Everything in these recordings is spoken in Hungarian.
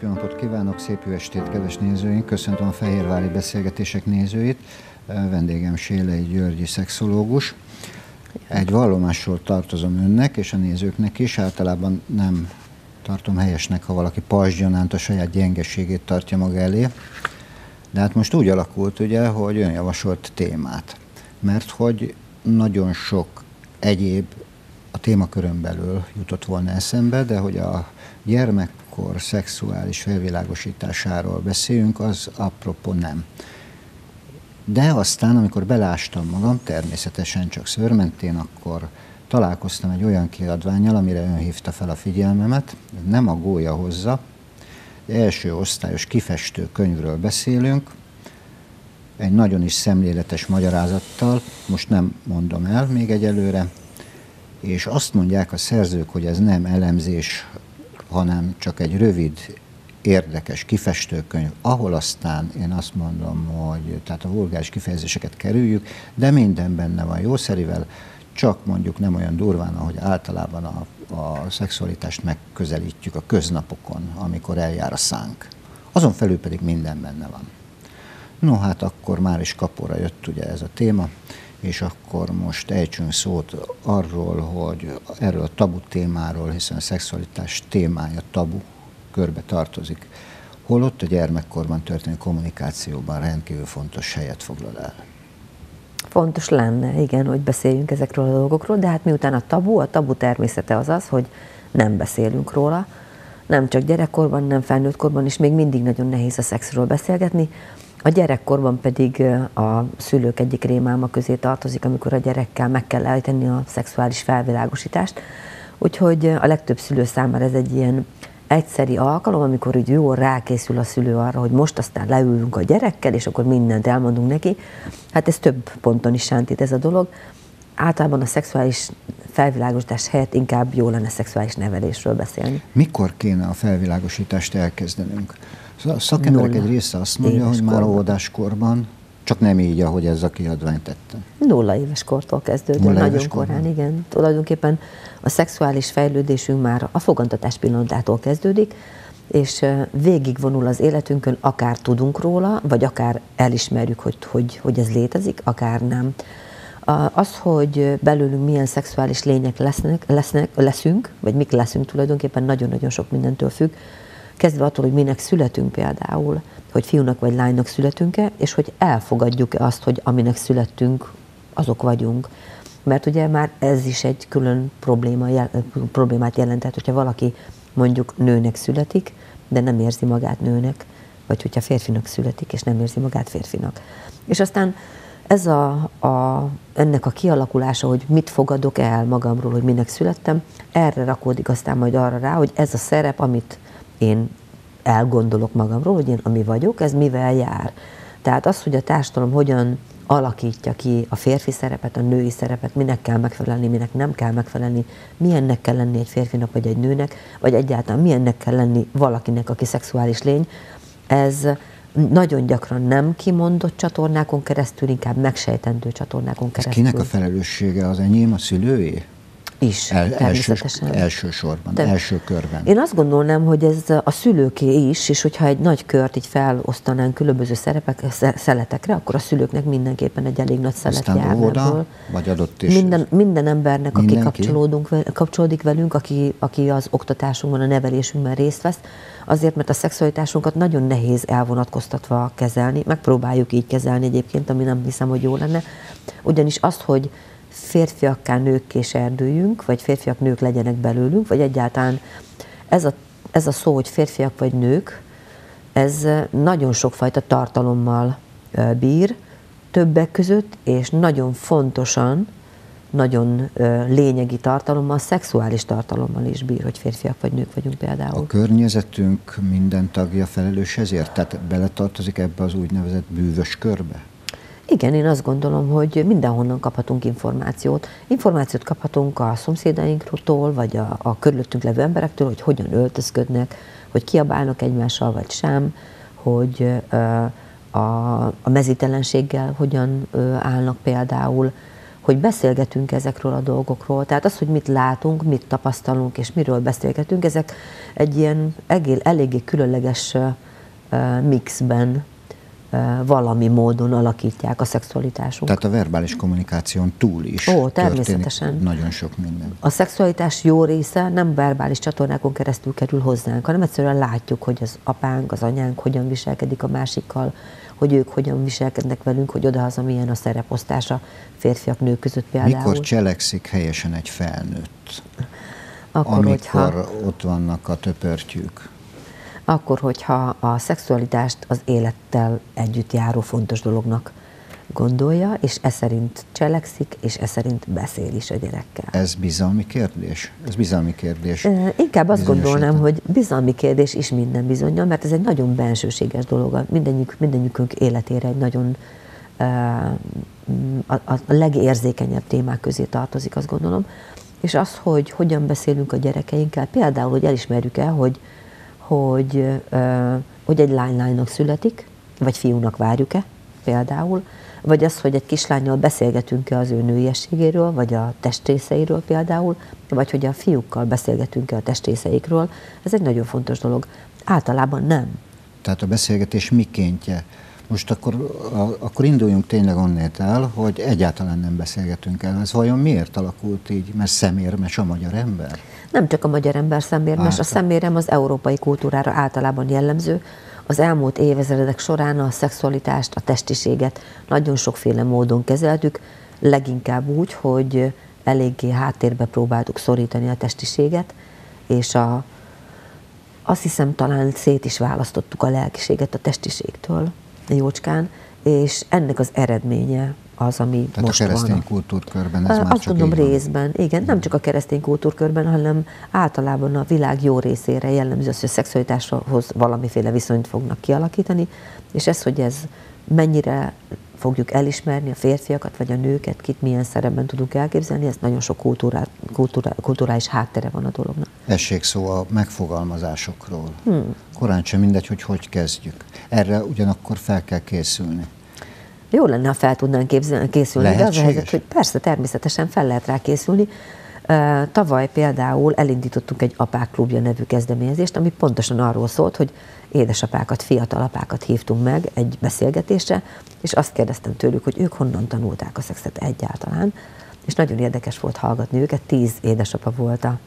szép napot kívánok, szép jó estét, kedves nézőink! Köszöntöm a Fehérvári Beszélgetések nézőit. Vendégem Sélei Györgyi szexológus. Egy vallomásról tartozom önnek és a nézőknek is. Általában nem tartom helyesnek, ha valaki pasgyanánt a saját gyengeségét tartja maga elé. De hát most úgy alakult, ugye, hogy ön javasolt témát. Mert hogy nagyon sok egyéb a témakörön belül jutott volna eszembe, de hogy a gyermekkor szexuális felvilágosításáról beszéljünk, az apropó nem. De aztán, amikor belástam magam, természetesen csak szörmentén, akkor találkoztam egy olyan kiadványjal, amire ön hívta fel a figyelmemet. Nem a gólya hozza, első osztályos kifestő könyvről beszélünk, egy nagyon is szemléletes magyarázattal, most nem mondom el még egyelőre, és azt mondják a szerzők, hogy ez nem elemzés, hanem csak egy rövid, érdekes kifestőkönyv, ahol aztán én azt mondom, hogy tehát a vulgáris kifejezéseket kerüljük, de minden benne van jószerivel, csak mondjuk nem olyan durván, ahogy általában a, a szexualitást megközelítjük a köznapokon, amikor eljár a szánk. Azon felül pedig minden benne van. No hát akkor már is kapóra jött ugye ez a téma, és akkor most ejtsünk szót arról, hogy erről a tabu témáról, hiszen a szexualitás témája tabu körbe tartozik, holott a gyermekkorban történő kommunikációban rendkívül fontos helyet foglal el. Fontos lenne, igen, hogy beszéljünk ezekről a dolgokról, de hát miután a tabu, a tabu természete az az, hogy nem beszélünk róla, nem csak gyerekkorban, nem felnőttkorban is még mindig nagyon nehéz a szexről beszélgetni, a gyerekkorban pedig a szülők egyik rémálma közé tartozik, amikor a gyerekkel meg kell ejteni a szexuális felvilágosítást. Úgyhogy a legtöbb szülő számára ez egy ilyen egyszeri alkalom, amikor úgy jól rákészül a szülő arra, hogy most aztán leülünk a gyerekkel, és akkor mindent elmondunk neki. Hát ez több ponton is sántít ez a dolog. Általában a szexuális felvilágosítás helyett inkább jó lenne szexuális nevelésről beszélni. Mikor kéne a felvilágosítást elkezdenünk? A szakemberek egy része azt mondja, hogy már óvodáskorban, csak nem így, ahogy ez a kiadvány tette. Nulla éves kortól kezdődik, Nulla nagyon korán, igen. Tulajdonképpen a szexuális fejlődésünk már a fogantatás pillanatától kezdődik, és végigvonul az életünkön, akár tudunk róla, vagy akár elismerjük, hogy, hogy, hogy ez létezik, akár nem. Az, hogy belőlünk milyen szexuális lények lesznek, lesznek, leszünk, vagy mik leszünk tulajdonképpen nagyon-nagyon sok mindentől függ, kezdve attól, hogy minek születünk például, hogy fiúnak vagy lánynak születünk-e, és hogy elfogadjuk-e azt, hogy aminek születtünk, azok vagyunk. Mert ugye már ez is egy külön probléma, jel, problémát jelentett, hogyha valaki mondjuk nőnek születik, de nem érzi magát nőnek, vagy hogyha férfinak születik, és nem érzi magát férfinak. És aztán ez a, a, ennek a kialakulása, hogy mit fogadok el magamról, hogy minek születtem, erre rakódik aztán majd arra rá, hogy ez a szerep, amit én elgondolok magamról, hogy én ami vagyok, ez mivel jár. Tehát az, hogy a társadalom hogyan alakítja ki a férfi szerepet, a női szerepet, minek kell megfelelni, minek nem kell megfelelni, milyennek kell lenni egy férfinak vagy egy nőnek, vagy egyáltalán milyennek kell lenni valakinek, aki szexuális lény, ez nagyon gyakran nem kimondott csatornákon keresztül, inkább megsejtendő csatornákon keresztül. Ez kinek a felelőssége az enyém, a szülői? Is, El, természetesen. Első, elsősorban, De első körben. Én azt gondolnám, hogy ez a szülőké is, és hogyha egy nagy kört így felosztanánk különböző szerepek, szeletekre, akkor a szülőknek mindenképpen egy elég nagy szelet Aztán jár óvoda, vagy adott is. Minden, minden embernek, Mindenki? aki kapcsolódunk, kapcsolódik velünk, aki, aki az oktatásunkban, a nevelésünkben részt vesz, azért, mert a szexualitásunkat nagyon nehéz elvonatkoztatva kezelni, megpróbáljuk így kezelni egyébként, ami nem hiszem, hogy jó lenne, ugyanis azt, hogy férfiakká nőkké serdüljünk, vagy férfiak nők legyenek belőlünk, vagy egyáltalán ez a, ez a szó, hogy férfiak vagy nők, ez nagyon sokfajta tartalommal bír, többek között, és nagyon fontosan, nagyon lényegi tartalommal, szexuális tartalommal is bír, hogy férfiak vagy nők vagyunk például. A környezetünk minden tagja felelős ezért? Tehát beletartozik ebbe az úgynevezett bűvös körbe? Igen, én azt gondolom, hogy mindenhonnan kaphatunk információt. Információt kaphatunk a szomszédainktól, vagy a, a körülöttünk levő emberektől, hogy hogyan öltözködnek, hogy kiabálnak egymással, vagy sem, hogy a, a mezítelenséggel hogyan állnak például, hogy beszélgetünk ezekről a dolgokról. Tehát az, hogy mit látunk, mit tapasztalunk, és miről beszélgetünk, ezek egy ilyen egél, eléggé különleges mixben valami módon alakítják a szexualitásunkat. Tehát a verbális kommunikáción túl is Ó, természetesen. nagyon sok minden. A szexualitás jó része nem verbális csatornákon keresztül kerül hozzánk, hanem egyszerűen látjuk, hogy az apánk, az anyánk hogyan viselkedik a másikkal, hogy ők hogyan viselkednek velünk, hogy odahaza milyen a szereposztása férfiak, nők között például. Mikor cselekszik helyesen egy felnőtt? Akkor, amikor hogyha... ott vannak a töpörtyűk akkor, hogyha a szexualitást az élettel együtt járó fontos dolognak gondolja, és e szerint cselekszik, és e szerint beszél is a gyerekkel. Ez bizalmi kérdés? Ez bizalmi kérdés. E, inkább azt gondolnám, hogy bizalmi kérdés is minden bizonyal, mert ez egy nagyon bensőséges dolog. Mindenjük, mindenjükünk életére egy nagyon a, a legérzékenyebb témák közé tartozik, azt gondolom. És az, hogy hogyan beszélünk a gyerekeinkkel, például, hogy elismerjük el, hogy hogy, hogy egy lány születik, vagy fiúnak várjuk-e például, vagy az, hogy egy kislányjal beszélgetünk-e az ő nőiességéről, vagy a testrészeiről például, vagy hogy a fiúkkal beszélgetünk-e a testrészeikről, ez egy nagyon fontos dolog. Általában nem. Tehát a beszélgetés mikéntje most akkor, a, akkor induljunk tényleg onnét el, hogy egyáltalán nem beszélgetünk el. Ez vajon miért alakult így? Mert szemérmes a magyar ember? Nem csak a magyar ember szemérmes, a szemérem az európai kultúrára általában jellemző. Az elmúlt évezredek során a szexualitást, a testiséget nagyon sokféle módon kezeltük, leginkább úgy, hogy eléggé háttérbe próbáltuk szorítani a testiséget, és a, azt hiszem talán szét is választottuk a lelkiséget a testiségtől jócskán, és ennek az eredménye az, ami Tehát most a keresztény van. kultúrkörben ez Azt már mondom részben, igen, nem csak a keresztény kultúrkörben, hanem általában a világ jó részére jellemző az, hogy a szexualitáshoz valamiféle viszonyt fognak kialakítani, és ez, hogy ez mennyire fogjuk elismerni a férfiakat vagy a nőket, kit milyen szerepben tudunk elképzelni, ez nagyon sok kultúrá, kultúrá, kulturális háttere van a dolognak. Essék szó a megfogalmazásokról. Hmm. Korán sem mindegy, hogy hogy kezdjük. Erre ugyanakkor fel kell készülni. Jó lenne, ha fel tudnánk képzelni, készülni, Lehetséges? de az a helyzet, hogy persze, természetesen fel lehet rá készülni. Tavaly például elindítottunk egy Apák Klubja nevű kezdeményezést, ami pontosan arról szólt, hogy édesapákat, fiatal apákat hívtunk meg egy beszélgetésre, és azt kérdeztem tőlük, hogy ők honnan tanulták a szexet egyáltalán, és nagyon érdekes volt hallgatni őket, tíz édesapa volt a,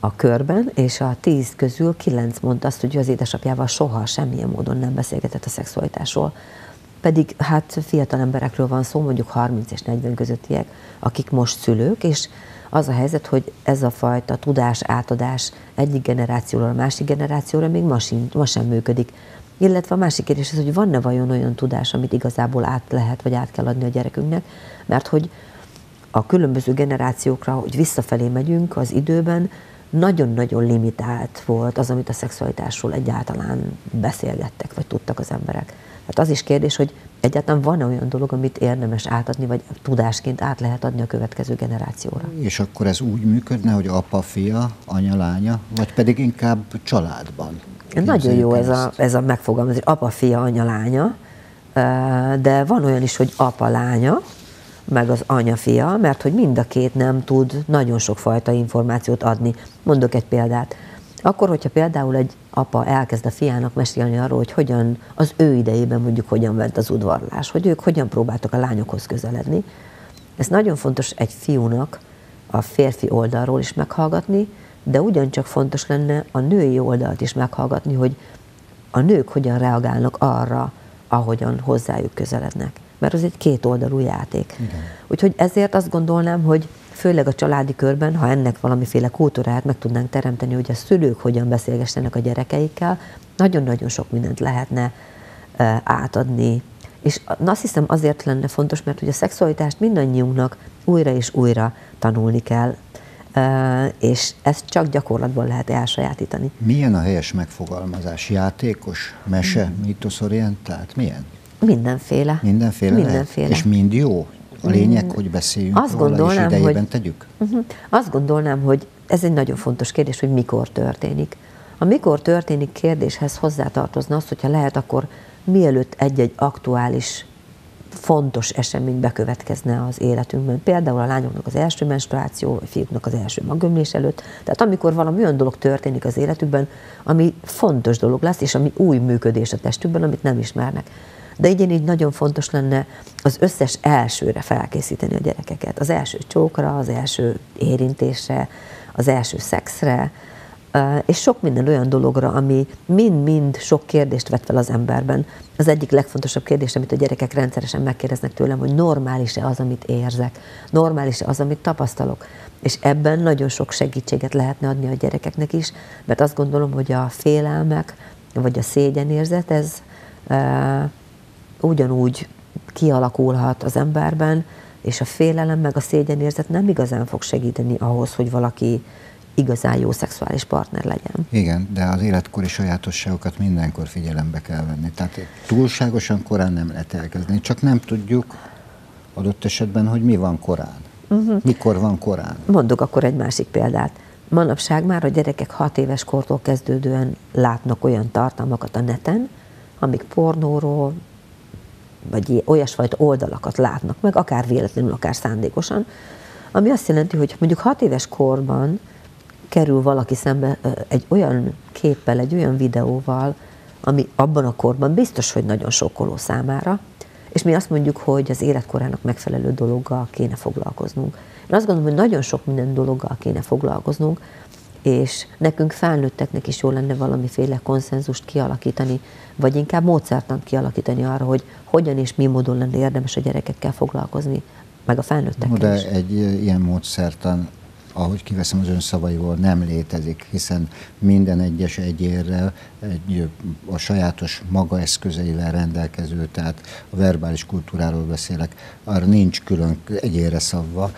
a körben, és a tíz közül kilenc mondta azt, hogy az édesapjával soha semmilyen módon nem beszélgetett a szexualitásról. Pedig hát fiatal emberekről van szó, mondjuk 30 és 40 közöttiek, akik most szülők, és az a helyzet, hogy ez a fajta tudás átadás egyik generációról a másik generációra még ma, sin, ma sem működik. Illetve a másik kérdés az, hogy van-e vajon olyan tudás, amit igazából át lehet, vagy át kell adni a gyerekünknek, mert hogy a különböző generációkra, hogy visszafelé megyünk az időben, nagyon-nagyon limitált volt az, amit a szexualitásról egyáltalán beszélgettek, vagy tudtak az emberek. Tehát az is kérdés, hogy egyáltalán van olyan dolog, amit érdemes átadni, vagy tudásként át lehet adni a következő generációra. És akkor ez úgy működne, hogy apa, fia, anya, lánya, vagy pedig inkább családban? Nagyon jó ez a, ez a megfogalmazás, apa, fia, anya, lánya, de van olyan is, hogy apa, lánya, meg az anya, fia, mert hogy mind a két nem tud nagyon sok fajta információt adni. Mondok egy példát. Akkor, hogyha például egy apa elkezd a fiának mesélni arról, hogy hogyan az ő idejében mondjuk hogyan ment az udvarlás, hogy ők hogyan próbáltak a lányokhoz közeledni, ez nagyon fontos egy fiúnak a férfi oldalról is meghallgatni, de ugyancsak fontos lenne a női oldalt is meghallgatni, hogy a nők hogyan reagálnak arra, ahogyan hozzájuk közelednek. Mert az egy kétoldalú játék. Igen. Úgyhogy ezért azt gondolnám, hogy főleg a családi körben, ha ennek valamiféle kultúrát meg tudnánk teremteni, hogy a szülők hogyan beszélgessenek a gyerekeikkel, nagyon-nagyon sok mindent lehetne átadni. És azt hiszem azért lenne fontos, mert hogy a szexualitást mindannyiunknak újra és újra tanulni kell, és ezt csak gyakorlatban lehet elsajátítani. Milyen a helyes megfogalmazás? Játékos, mese, mm. mítoszorientált? Milyen? Mindenféle. Mindenféle? Mindenféle. És mind jó? A lényeg, hogy beszéljünk azt róla, gondolnám, és idejében hogy, tegyük? Uh-huh. Azt gondolnám, hogy ez egy nagyon fontos kérdés, hogy mikor történik. A mikor történik kérdéshez hozzátartozna az, hogyha lehet, akkor mielőtt egy-egy aktuális fontos esemény bekövetkezne az életünkben. Például a lányoknak az első menstruáció, a fiúknak az első magömlés előtt. Tehát amikor valami olyan dolog történik az életükben, ami fontos dolog lesz, és ami új működés a testükben, amit nem ismernek. De így így nagyon fontos lenne az összes elsőre felkészíteni a gyerekeket. Az első csókra, az első érintésre, az első szexre, és sok minden olyan dologra, ami mind-mind sok kérdést vet fel az emberben. Az egyik legfontosabb kérdés, amit a gyerekek rendszeresen megkérdeznek tőlem, hogy normális-e az, amit érzek, normális-e az, amit tapasztalok. És ebben nagyon sok segítséget lehetne adni a gyerekeknek is, mert azt gondolom, hogy a félelmek, vagy a szégyenérzet, ez ugyanúgy kialakulhat az emberben, és a félelem meg a szégyenérzet nem igazán fog segíteni ahhoz, hogy valaki igazán jó szexuális partner legyen. Igen, de az életkori sajátosságokat mindenkor figyelembe kell venni. Tehát túlságosan korán nem lehet elkezdeni, csak nem tudjuk adott esetben, hogy mi van korán. Uh-huh. Mikor van korán? Mondok akkor egy másik példát. Manapság már a gyerekek hat éves kortól kezdődően látnak olyan tartalmakat a neten, amik pornóról, vagy olyasfajta oldalakat látnak meg, akár véletlenül, akár szándékosan, ami azt jelenti, hogy mondjuk hat éves korban kerül valaki szembe egy olyan képpel, egy olyan videóval, ami abban a korban biztos, hogy nagyon sokkoló számára, és mi azt mondjuk, hogy az életkorának megfelelő dologgal kéne foglalkoznunk. Én azt gondolom, hogy nagyon sok minden dologgal kéne foglalkoznunk, és nekünk felnőtteknek is jó lenne valamiféle konszenzust kialakítani, vagy inkább módszertant kialakítani arra, hogy hogyan és mi módon lenne érdemes a gyerekekkel foglalkozni, meg a felnőttekkel De is. egy ilyen módszertan ahogy kiveszem az ön szavaiból, nem létezik, hiszen minden egyes egyérrel egy, a sajátos maga eszközeivel rendelkező, tehát a verbális kultúráról beszélek, arra nincs külön egyére szabva.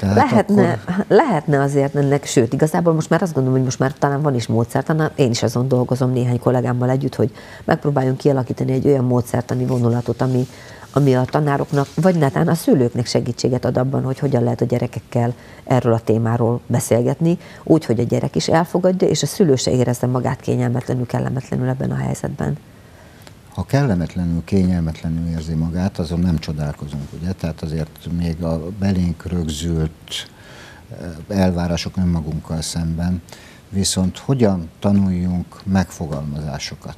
Tehát lehetne, akkor... lehetne azért ennek, sőt, igazából most már azt gondolom, hogy most már talán van is módszertan, én is azon dolgozom néhány kollégámmal együtt, hogy megpróbáljunk kialakítani egy olyan módszertani vonulatot, ami, ami a tanároknak, vagy netán a szülőknek segítséget ad abban, hogy hogyan lehet a gyerekekkel erről a témáról beszélgetni, úgy, hogy a gyerek is elfogadja, és a szülő se érezze magát kényelmetlenül, kellemetlenül ebben a helyzetben. Ha kellemetlenül, kényelmetlenül érzi magát, azon nem csodálkozunk, ugye? Tehát azért még a belénk rögzült eh, elvárások önmagunkkal szemben, viszont hogyan tanuljunk megfogalmazásokat?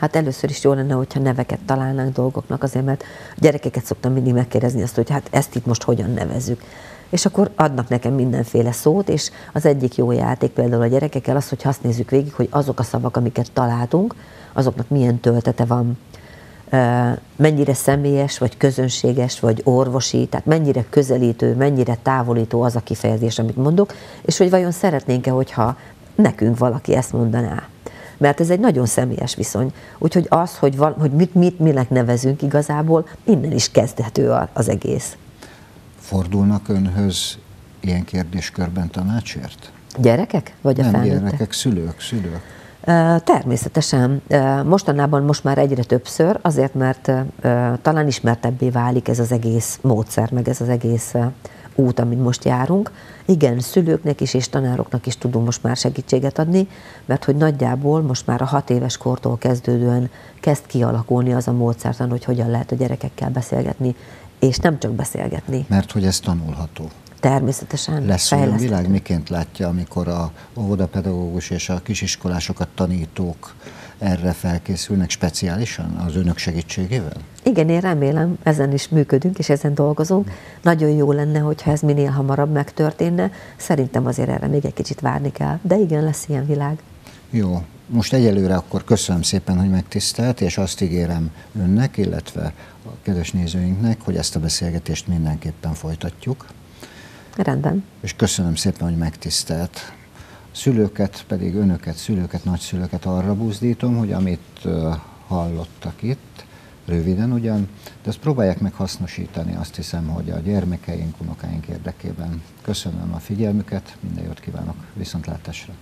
Hát először is jó lenne, hogyha neveket találnánk dolgoknak, azért mert a gyerekeket szoktam mindig megkérdezni azt, hogy hát ezt itt most hogyan nevezzük. És akkor adnak nekem mindenféle szót, és az egyik jó játék például a gyerekekkel az, hogy azt nézzük végig, hogy azok a szavak, amiket találtunk, azoknak milyen töltete van, mennyire személyes, vagy közönséges, vagy orvosi, tehát mennyire közelítő, mennyire távolító az a kifejezés, amit mondok, és hogy vajon szeretnénk-e, hogyha nekünk valaki ezt mondaná mert ez egy nagyon személyes viszony. Úgyhogy az, hogy, val, hogy mit, mit minek nevezünk igazából, innen is kezdhető az egész. Fordulnak önhöz ilyen kérdéskörben tanácsért? Gyerekek? Vagy Nem a felnőttek? gyerekek, szülők, szülők. Természetesen. Mostanában most már egyre többször, azért, mert talán ismertebbé válik ez az egész módszer, meg ez az egész út, amit most járunk. Igen, szülőknek is és tanároknak is tudunk most már segítséget adni, mert hogy nagyjából most már a hat éves kortól kezdődően kezd kialakulni az a módszertan, hogy hogyan lehet a gyerekekkel beszélgetni, és nem csak beszélgetni. Mert hogy ez tanulható. Természetesen. Lesz olyan világ, miként látja, amikor a óvodapedagógus és a kisiskolásokat tanítók erre felkészülnek speciálisan az önök segítségével? Igen, én remélem, ezen is működünk, és ezen dolgozunk. Nagyon jó lenne, hogyha ez minél hamarabb megtörténne. Szerintem azért erre még egy kicsit várni kell, de igen, lesz ilyen világ. Jó, most egyelőre akkor köszönöm szépen, hogy megtisztelt, és azt ígérem önnek, illetve a kedves nézőinknek, hogy ezt a beszélgetést mindenképpen folytatjuk. Rendben. És köszönöm szépen, hogy megtisztelt. Szülőket pedig, önöket, szülőket, nagyszülőket arra buzdítom, hogy amit hallottak itt, röviden ugyan, de azt próbálják meg hasznosítani, azt hiszem, hogy a gyermekeink, unokáink érdekében. Köszönöm a figyelmüket, minden jót kívánok, viszontlátásra!